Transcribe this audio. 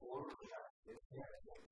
olacak. Gerçekten